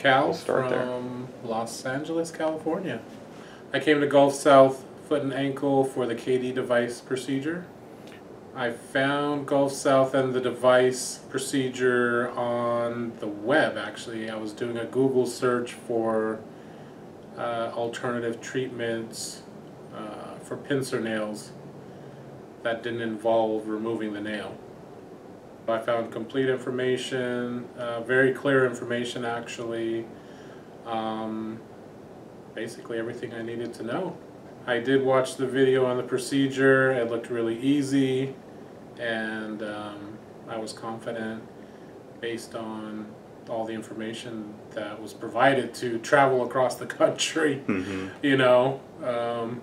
Cal We'll start there. from Los Angeles, California. I came to Gulf South Foot and Ankle for the KD device procedure. I found Gulf South and the device procedure on the web actually. I was doing a Google search for uh, alternative treatments uh, for pincer nails that didn't involve removing the nail. I found complete information, uh, very clear information actually. Um, basically everything I needed to know. I did watch the video on the procedure, it looked really easy, and um, I was confident based on all the information that was provided to travel across the country, Mm-hmm. you know, um,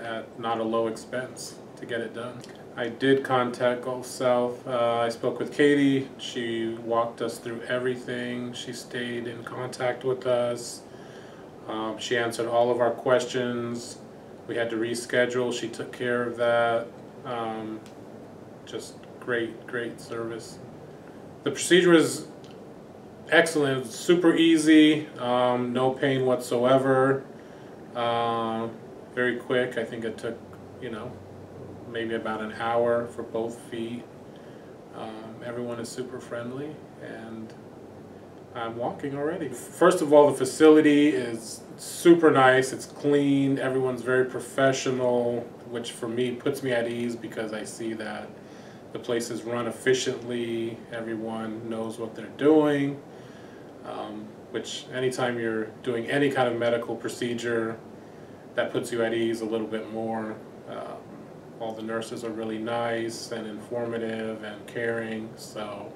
at not a low expense to get it done. I did contact Gulf South. Uh, I spoke with Katie. She walked us through everything. She stayed in contact with us. Um, she answered all of our questions. We had to reschedule. She took care of that. Um, just great, great service. The procedure was excellent. Super easy. Um, no pain whatsoever. Uh, very quick. I think it took, you know, maybe about an hour for both feet. Um, everyone is super friendly and I'm walking already. First of all, the facility is super nice. It's clean. Everyone's very professional, which for me puts me at ease because I see that the place is run efficiently. Everyone knows what they're doing. Um, which anytime you're doing any kind of medical procedure, that puts you at ease a little bit more. Um, all the nurses are really nice and informative and caring, so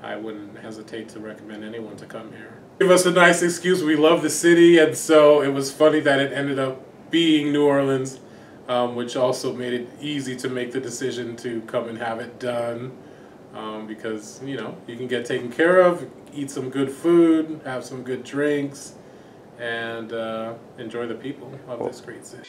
I wouldn't hesitate to recommend anyone to come here. Give us a nice excuse. We love the city, and so it was funny that it ended up being New Orleans, um, which also made it easy to make the decision to come and have it done. Um, because you know you can get taken care of, eat some good food, have some good drinks, and uh, enjoy the people of this great city.